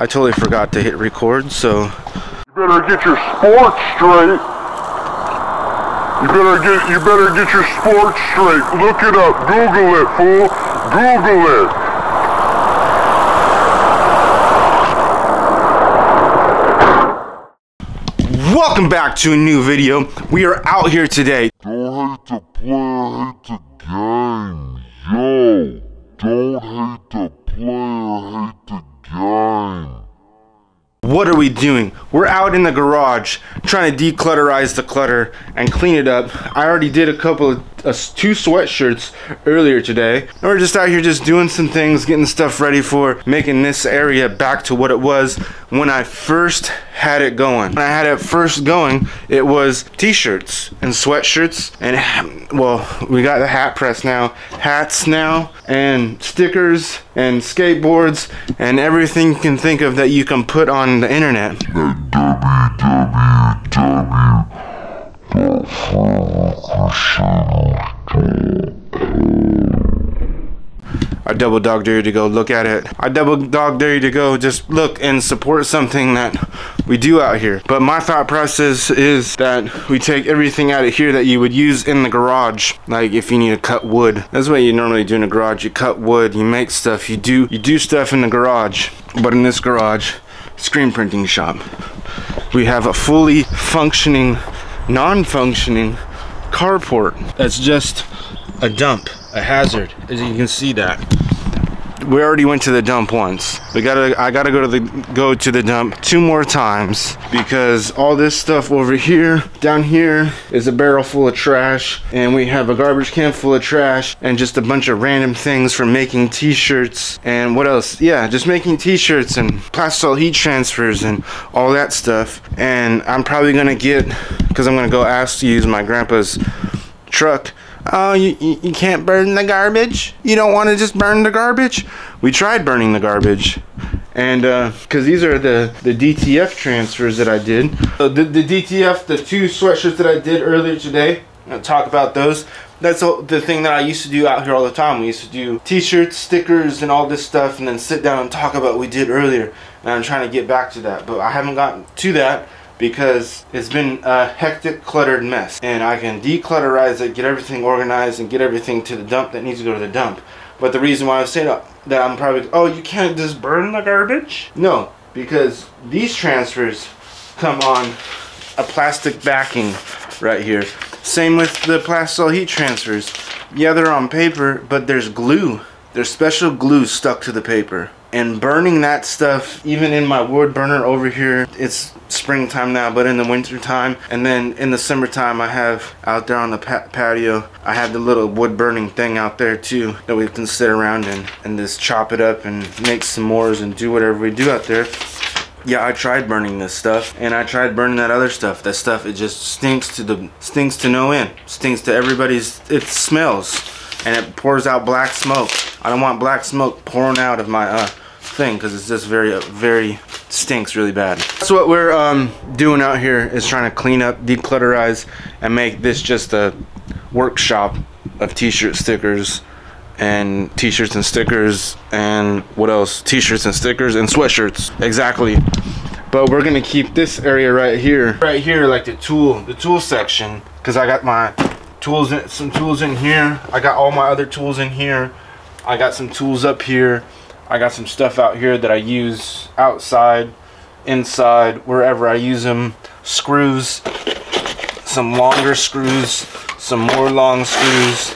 I totally forgot to hit record, so You better get your sports straight. You better get you better get your sports straight. Look it up. Google it, fool. Google it. welcome back to a new video. We are out here today. Don't hate the player, hate game. Yo, don't hate the player, hate the game. What are we doing? We're out in the garage trying to declutterize the clutter and clean it up. I already did a couple of uh, two sweatshirts earlier today. And we're just out here just doing some things, getting stuff ready for making this area back to what it was when I first had it going. When I had it first going, it was t-shirts and sweatshirts and well, we got the hat press now, hats now, and stickers and skateboards and everything you can think of that you can put on the internet. I double dog dare you to go look at it. I double dog dare you to go just look and support something that we do out here. But my thought process is that we take everything out of here that you would use in the garage. Like if you need to cut wood. That's what you normally do in a garage. You cut wood, you make stuff, you do you do stuff in the garage. But in this garage, screen printing shop. We have a fully functioning, non-functioning carport that's just a dump a hazard as you can see that we already went to the dump once. We gotta i gotta go to the go to the dump two more times because all this stuff over here down here is a barrel full of trash and we have a garbage can full of trash and just a bunch of random things from making t-shirts and what else? Yeah just making t-shirts and plastic heat transfers and all that stuff. And i'm probably gonna get because i'm gonna go ask to use my grandpa's truck oh, you, you, you can't burn the garbage? You don't want to just burn the garbage? We tried burning the garbage. And because uh, these are the, the DTF transfers that I did. So the, the DTF, the two sweatshirts that I did earlier today, I'll talk about those. That's the thing that I used to do out here all the time. We used to do t-shirts, stickers, and all this stuff, and then sit down and talk about what we did earlier. And I'm trying to get back to that, but I haven't gotten to that because it's been a hectic, cluttered mess. And I can declutterize it, get everything organized, and get everything to the dump that needs to go to the dump. But the reason why I say that, I'm probably, oh, you can't just burn the garbage? No, because these transfers come on a plastic backing right here. Same with the plastic heat transfers. Yeah, they're on paper, but there's glue. There's special glue stuck to the paper and burning that stuff even in my wood burner over here it's springtime now but in the winter time and then in the summertime I have out there on the patio I have the little wood burning thing out there too that we can sit around and and just chop it up and make s'mores and do whatever we do out there. Yeah I tried burning this stuff and I tried burning that other stuff. That stuff it just stinks to the stinks to no end. Stinks to everybody's it smells and it pours out black smoke I don't want black smoke pouring out of my uh, thing because it's just very, uh, very stinks really bad. That's what we're um, doing out here is trying to clean up, declutterize, and make this just a workshop of t-shirt stickers and t-shirts and stickers and what else? T-shirts and stickers and sweatshirts. Exactly. But we're gonna keep this area right here, right here, like the tool, the tool section, because I got my tools, in, some tools in here. I got all my other tools in here. I got some tools up here. I got some stuff out here that I use outside, inside, wherever I use them. Screws, some longer screws, some more long screws,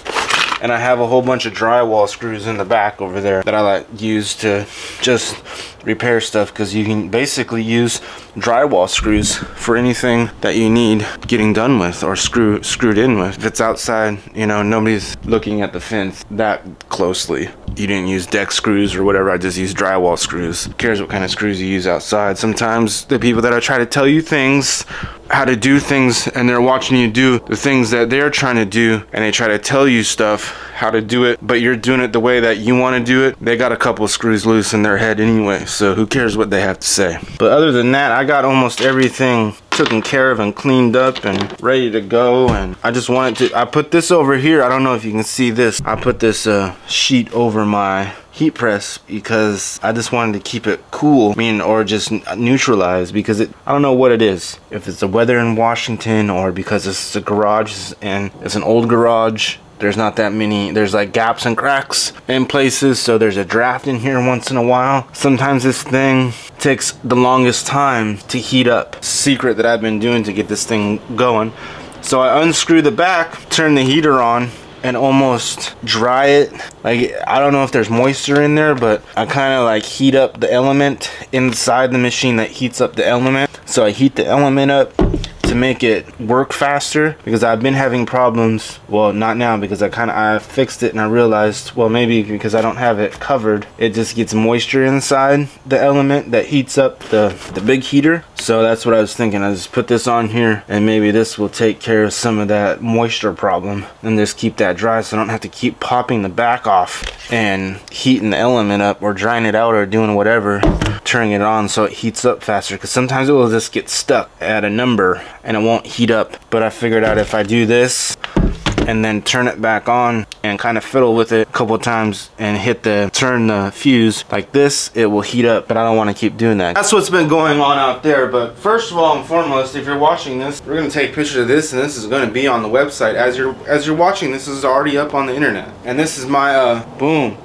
and I have a whole bunch of drywall screws in the back over there that I like use to just repair stuff because you can basically use drywall screws for anything that you need getting done with or screw screwed in with. If it's outside, you know, nobody's looking at the fence that closely. You didn't use deck screws or whatever, I just use drywall screws. Who cares what kind of screws you use outside? Sometimes the people that I try to tell you things, how to do things, and they're watching you do the things that they're trying to do, and they try to tell you stuff, how to do it, but you're doing it the way that you want to do it, they got a couple screws loose in their head anyway so who cares what they have to say. But other than that, I got almost everything taken care of and cleaned up and ready to go. And I just wanted to I put this over here. I don't know if you can see this. I put this uh, sheet over my heat press because I just wanted to keep it cool, I mean, or just neutralize because it, I don't know what it is. If it's the weather in Washington or because it's a garage and it's an old garage there's not that many there's like gaps and cracks in places so there's a draft in here once in a while. Sometimes this thing takes the longest time to heat up. Secret that I've been doing to get this thing going. So I unscrew the back turn the heater on and almost dry it. Like I don't know if there's moisture in there but I kind of like heat up the element inside the machine that heats up the element. So I heat the element up to make it work faster because I've been having problems. Well not now because I kind of I fixed it and I realized well maybe because I don't have it covered it just gets moisture inside the element that heats up the the big heater. So that's what I was thinking. I just put this on here and maybe this will take care of some of that moisture problem and just keep that dry so I don't have to keep popping the back off and heating the element up or drying it out or doing whatever turning it on so it heats up faster because sometimes it will just get stuck at a number and it won't heat up. But I figured out if I do this and then turn it back on and kind of fiddle with it a couple times and hit the turn the fuse like this it will heat up but I don't want to keep doing that. That's what's been going on out there but first of all and foremost if you're watching this we're gonna take pictures of this and this is going to be on the website. As you're as you're watching this is already up on the internet. And this is my uh boom.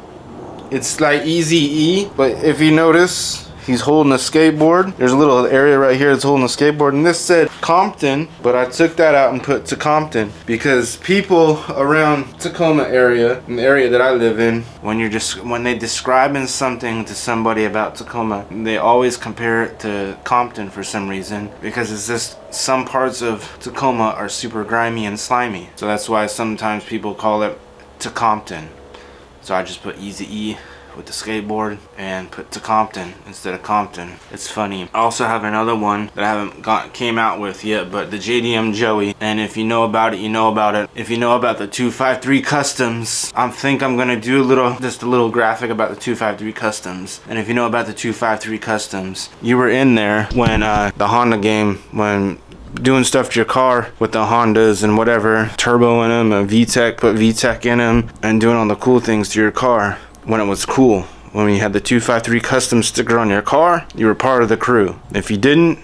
It's like easy E but if you notice He's holding a skateboard. There's a little area right here that's holding a skateboard. And this said Compton, but I took that out and put Tacompton because people around Tacoma area, in the area that I live in, when you're just when they describing something to somebody about Tacoma, they always compare it Tacompton for some reason because it's just some parts of Tacoma are super grimy and slimy. So that's why sometimes people call it to Compton. So I just put Easy E with the skateboard and put Tacompton instead of Compton. It's funny. I also have another one that I haven't got came out with yet, but the JDM Joey. And if you know about it, you know about it. If you know about the 253 Customs, I think I'm gonna do a little, just a little graphic about the 253 Customs. And if you know about the 253 Customs, you were in there when uh, the Honda game, when doing stuff to your car with the Hondas and whatever, turbo in them, a VTEC, put VTEC in them, and doing all the cool things to your car when it was cool. When you had the 253 custom sticker on your car, you were part of the crew. If you didn't,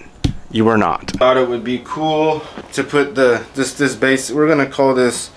you were not. Thought it would be cool to put the this this base. We're gonna call this.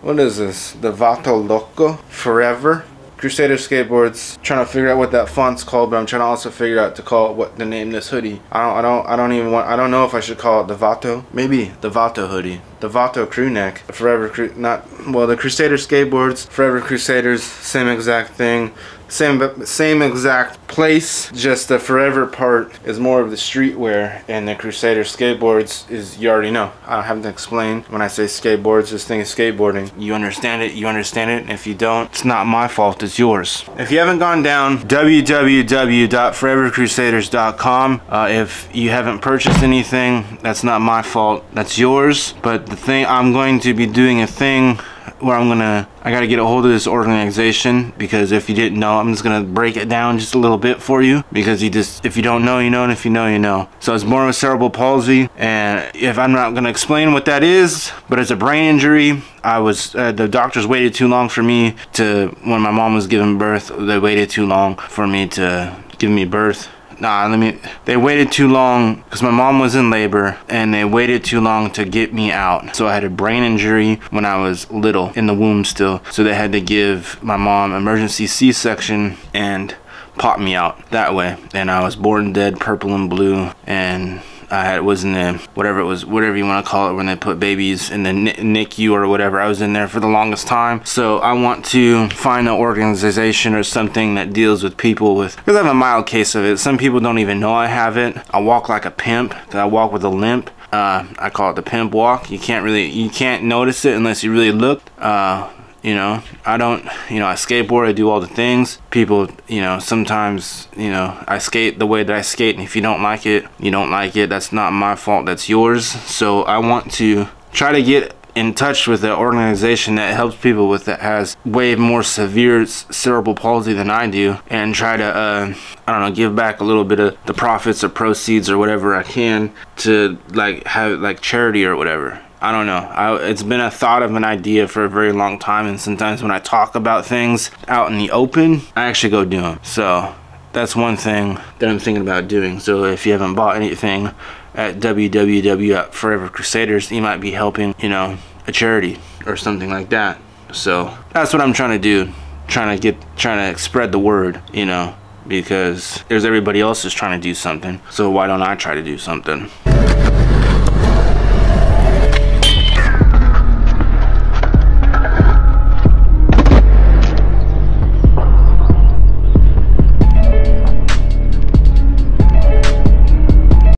What is this? The Vato Loco Forever. Crewsader skateboards. Trying to figure out what that font's called, but I'm trying to also figure out to call it what the name this hoodie. I don't I don't I don't even want I don't know if I should call it the Vato. Maybe the Vato hoodie. The Vato crew neck. Forever Cru not well the Crewsader skateboards. Forever Crewsaders, same exact thing. Same same exact place just the forever part is more of the streetwear and the crewsader skateboards is you already know. I don't have to explain. When i say skateboards this thing is skateboarding. You understand it you understand it. And if you don't it's not my fault it's yours. If you haven't gone down www.forevercrewsaders.com uh, if you haven't purchased anything that's not my fault that's yours. But the thing i'm going to be doing a thing where I'm gonna I gotta get a hold of this organization because if you didn't know I'm just gonna break it down just a little bit for you because you just if you don't know you know and if you know you know. So it's more of a cerebral palsy and if I'm not gonna explain what that is but it's a brain injury I was uh, the doctors waited too long for me to when my mom was giving birth they waited too long for me to give me birth nah, let me, they waited too long because my mom was in labor and they waited too long to get me out. So I had a brain injury when I was little in the womb still. So they had to give my mom emergency C-section and pop me out that way. And I was born dead, purple and blue. And I was in the whatever it was, whatever you want to call it, when they put babies in the NICU or whatever. I was in there for the longest time. So I want to find an organization or something that deals with people with, because I have a mild case of it. Some people don't even know I have it. I walk like a pimp. I walk with a limp. Uh, I call it the pimp walk. You can't really, you can't notice it unless you really look. Uh, you know i don't you know i skateboard i do all the things. People you know sometimes you know i skate the way that i skate and if you don't like it you don't like it. That's not my fault that's yours. So i want to try to get in touch with an organization that helps people with that has way more severe cerebral palsy than I do and try to uh, I don't know give back a little bit of the profits or proceeds or whatever I can to like have like charity or whatever I don't know. I, it's been a thought of an idea for a very long time, and sometimes when I talk about things out in the open, I actually go do them. So that's one thing that I'm thinking about doing. So if you haven't bought anything at www Forever Crewsaders, you might be helping, you know, a charity or something like that. So that's what I'm trying to do. Trying to get, trying to spread the word, you know, because there's everybody else is trying to do something. So why don't I try to do something?